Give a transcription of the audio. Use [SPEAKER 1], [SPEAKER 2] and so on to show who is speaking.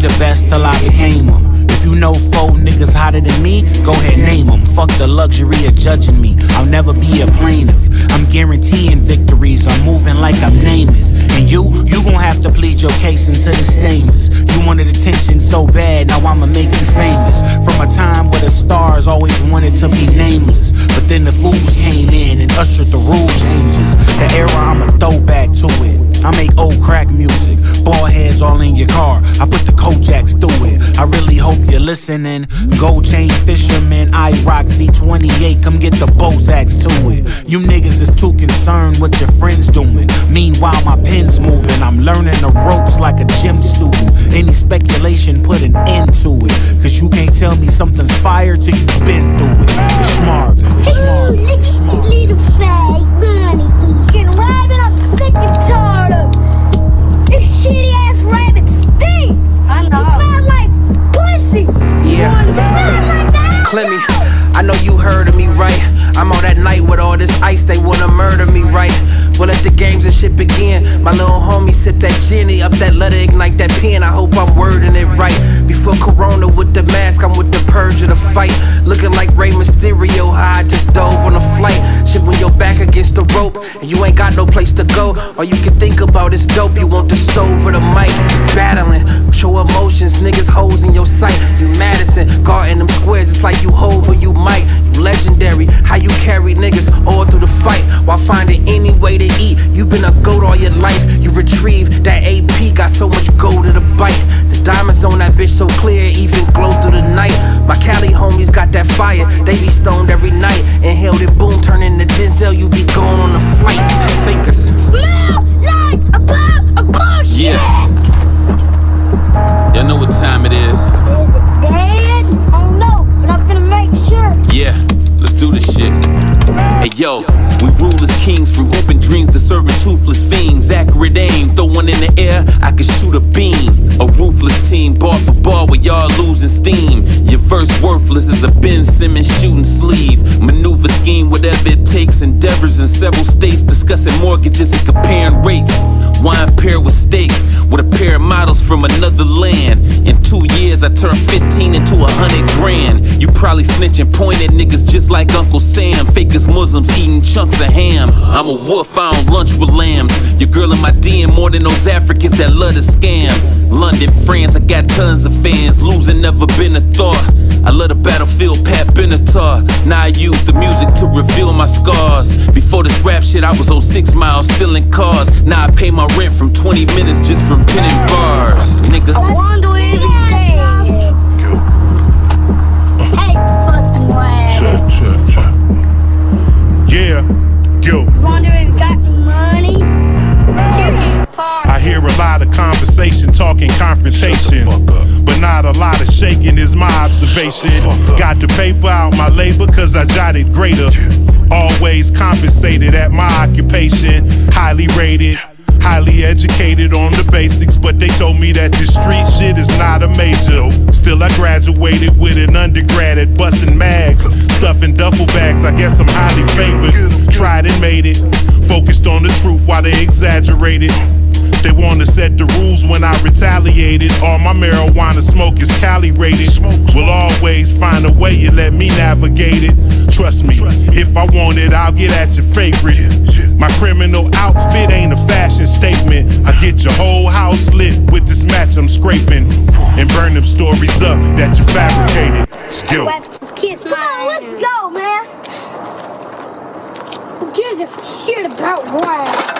[SPEAKER 1] the best till I became them. If you know four niggas hotter than me, go ahead name them. Fuck the luxury of judging me. I'll never be a plaintiff. I'm guaranteeing victories. I'm moving like I'm nameless. And you, you gon' have to plead your case until the stainless. You wanted attention so bad, now I'ma make you famous. From a time where the stars always wanted to be nameless. But then the fools came in and ushered the rule changes. The era, I'ma throwback to it. I make old crack music ball heads all in your car. I put the Kojaks through it. I really hope you're listening. Gold chain fisherman, I rock Z28. Come get the Bozaks to it. You niggas is too concerned what your friends doing. Meanwhile, my pen's moving. I'm learning the ropes like a gym student. Any speculation, put an end to it. Cause you can't tell me something's fire till you've been through it. It's Marvin. It's Marvin.
[SPEAKER 2] At you little
[SPEAKER 3] My little homie sip that Jenny up that letter, ignite that pen. I hope I'm wording it right. Before Corona with the mask, I'm with the purge of the fight. Looking like Rey Mysterio, how I just dove on a flight. Shit, when you're back against the rope and you ain't got no place to go, all you can think about is dope. You want the stove or the mic, battling. Show emotions, niggas hoes in your sight. You Madison, guarding them squares, it's like you hove or you might. You legendary, how you carry niggas all through the fight while finding any way to eat. You've been a goat all your life. You retrieve that AP, got so much gold to the bite. The diamonds on that bitch so clear, even glow through the night. My Cali homies got that fire, they be stoned every night. Inhaled and boom, turn into Denzel, you be going on a flight. Thinkers.
[SPEAKER 2] Smell like a pile of bullshit.
[SPEAKER 4] Yeah. Y'all know what time it is.
[SPEAKER 2] Is it dead? Oh, I don't know, but I'm gonna make sure.
[SPEAKER 4] Yeah, let's do this shit. Hey yo, we rule as kings from hoping dreams to serving toothless fiends. Accurate aim, throw one in the air, I can shoot a beam. A ruthless team, bar for bar, with y'all losing steam. Your verse worthless as a Ben Simmons shooting sleeve. Maneuver scheme, whatever it takes. Endeavors in several states, discussing mortgages and comparing rates. Wine pair with steak, with a pair of models from another land. In two years, I turned 15 into a hundred grand. You probably snitching, pointing niggas just like Uncle Sam. Fake as Muslims eating chunks of ham. I'm a wolf, I don't lunch with lambs. Your girl in my DM more than those Africans that love to scam. London, France, I got tons of fans. Losing never been a thought. I love the battlefield, Pat Benatar. Now I use the music to reveal my scars. Before this rap shit, I was on 06 miles, still in cars. Now I pay my rent from 20 minutes just from pinning bars. Nigga.
[SPEAKER 5] Yo.
[SPEAKER 2] Wonder if you got any money?
[SPEAKER 5] I hear a lot of conversation, talking confrontation. But not a lot of shaking is my observation. Got the paper out my labor cause I jotted greater. Always compensated at my occupation. Highly rated. Highly educated on the basics, but they told me that this street shit is not a major. Still, I graduated with an undergrad at busting mags, stuffing duffel bags. I guess I'm highly favored. Tried and made it. Focused on the truth while they exaggerated. They wanna set the rules when I retaliated. All my marijuana smoke is calibrated. Will always find a way you let me navigate it. Trust me, if I want it, I'll get at your favorite. My criminal outfit ain't a fashion statement. I get your whole house lit with this match I'm scraping. And burn them stories up that you fabricated. Go.
[SPEAKER 2] Kiss my Come on, let's go, man. Who gives a shit about rap?